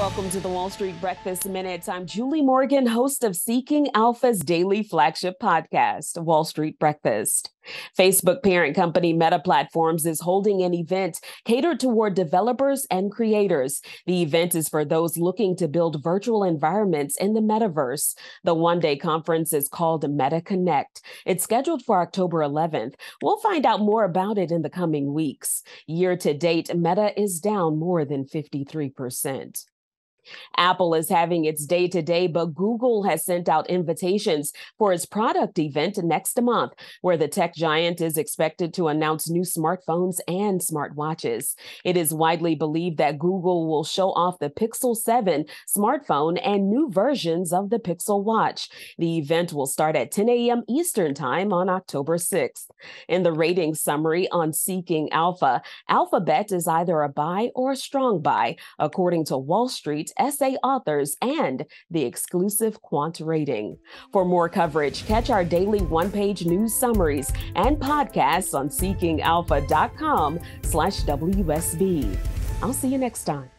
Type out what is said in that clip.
welcome to the Wall Street Breakfast Minutes. I'm Julie Morgan, host of Seeking Alpha's daily flagship podcast, Wall Street Breakfast. Facebook parent company Meta Platforms is holding an event catered toward developers and creators. The event is for those looking to build virtual environments in the metaverse. The one day conference is called Meta Connect. It's scheduled for October 11th. We'll find out more about it in the coming weeks. Year to date, Meta is down more than 53%. Apple is having its day to day, but Google has sent out invitations for its product event next month, where the tech giant is expected to announce new smartphones and smartwatches. It is widely believed that Google will show off the Pixel 7 smartphone and new versions of the Pixel Watch. The event will start at 10 a.m. Eastern Time on October 6th. In the rating summary on Seeking Alpha, Alphabet is either a buy or a strong buy, according to Wall Street SA authors, and the exclusive quant rating. For more coverage, catch our daily one-page news summaries and podcasts on seekingalpha.com slash WSB. I'll see you next time.